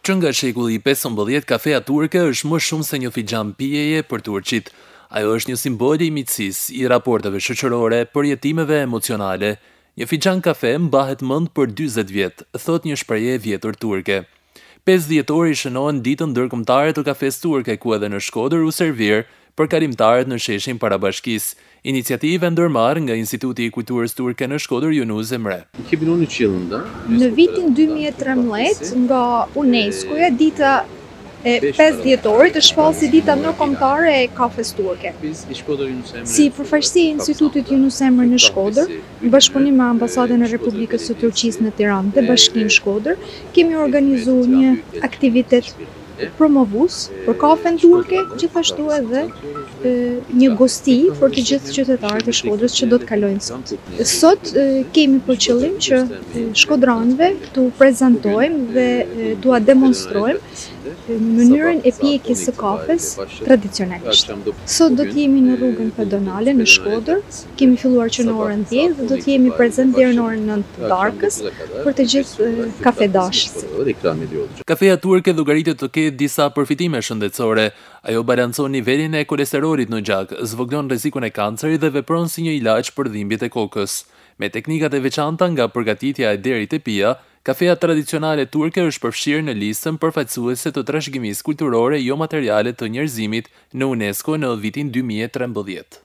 Që nga shekulli i pesëmbëdhjetë kafeja turke është më shumë se një filxhan pijeje për turqit. Ajo është një simbol i miqësisë, i raporteve shoqërore, përjetimeve emocionale. Një filxhan kafe mbahet mend për dyzet vjet, thotë një shprehje e vjetër turke. Pesë dhjetori shënon Ditën Ndërkombëtare të Kafesë Turke, ku edhe në Shkodër u servir për kalimtarët në sheshin para bashkisë, iniciativë e ndërmarrë nga Instituti i Kulturës Turke në Shkodër Yunus Emre. Në vitin dy mijë e trembëdhjetë nga UNESCO-ja dita e pesë dhjetorit është shpallë si dita ndërkombëtare e kafes turke. Si përfaqësi i Institutit Yunus Emre në Shkodër, në bashkëpunim me Ambasadën e Republikës së Turqisë në Tiranë dhe Bashkinë Shkodër, kemi organizu një aktivitet promovues për kafen turke, gjithashtu edhe një gosti për të gjithë qytetarët e Shkodrës që do të kalojnë sot. Sot kemi për qëllim që shkodranëve t'u prezentojmë dhe t'ua demonstrojmë mënyrën e pjekjes së kafes tradicionalisht. Sot do të jemi në rrugën pedonale në Shkodër, kemi filluar që në orën 10 dhe do të jemi prezent deri në orën 9 të darkës për të gjithë kafedashësit. Kafeja turke llogaritet të ketë disa përfitime shëndetësore. Ajo balancon nivelin e kolesterolit në gjak, zvogëlon rrezikun e kancerit dhe vepron si një ilaç për dhimbjet e kokës. Me teknikat e veçanta nga përgatitja e deri te pija, kafeja tradicionale turke është përfshirë në listën përfaqësuese të trashëgimisë kulturore jomateriale të njerëzimit në UNESCO në vitin dy mijë e trembëdhjetë.